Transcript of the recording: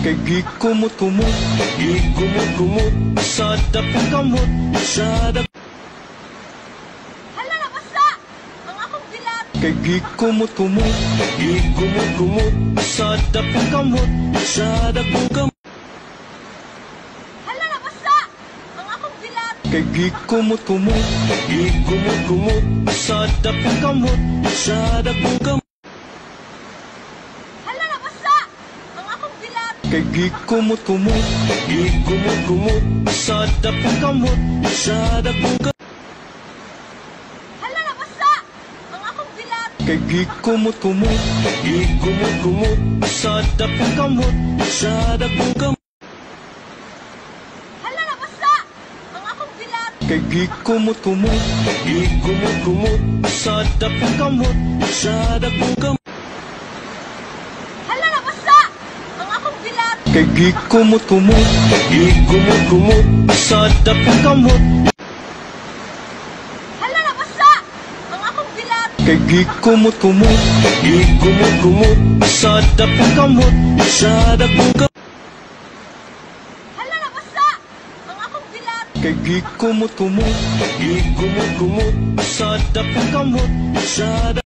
Kay gikumot-kumot, gikumot-kumot Sa dapong kamot, sa dap Hala na basta! Ang akong bilat! Kay gikumot-kumot, gikumot-kumot Sa dapong kamot, sa dapong kamot! Kay gikumot-kumot, gikumot-kumot Sa dapong kamot, sa dapong kamot Hala na basta! Ang akong Kay gikumot-kumot, gikumot-kumot Sa dapong kamot, sa dapong kamot Hala na basta! Ang akong bilat! Kay gikumot-kumot, gikumot-kumot Sa dapong kamot, sa dapong kamot Hala na basta! Ang akong bilat! Kay gikumot-kumot, gikumot-kumot Sa dapong kamot, sa dapong kamot Hala na basta! Ang akong Kay gikumot-kumot, gikumot-kumot Sa dapong kamot Hala na basta! Ang akong bilat! Kay gikumot-kumot, gikumot-kumot Sa dapong kamot, sa dapong kamot Hala na basta! Ang akong bilat! Kay gikumot-kumot, gikumot-kumot Sa dapong kamot, sa dapong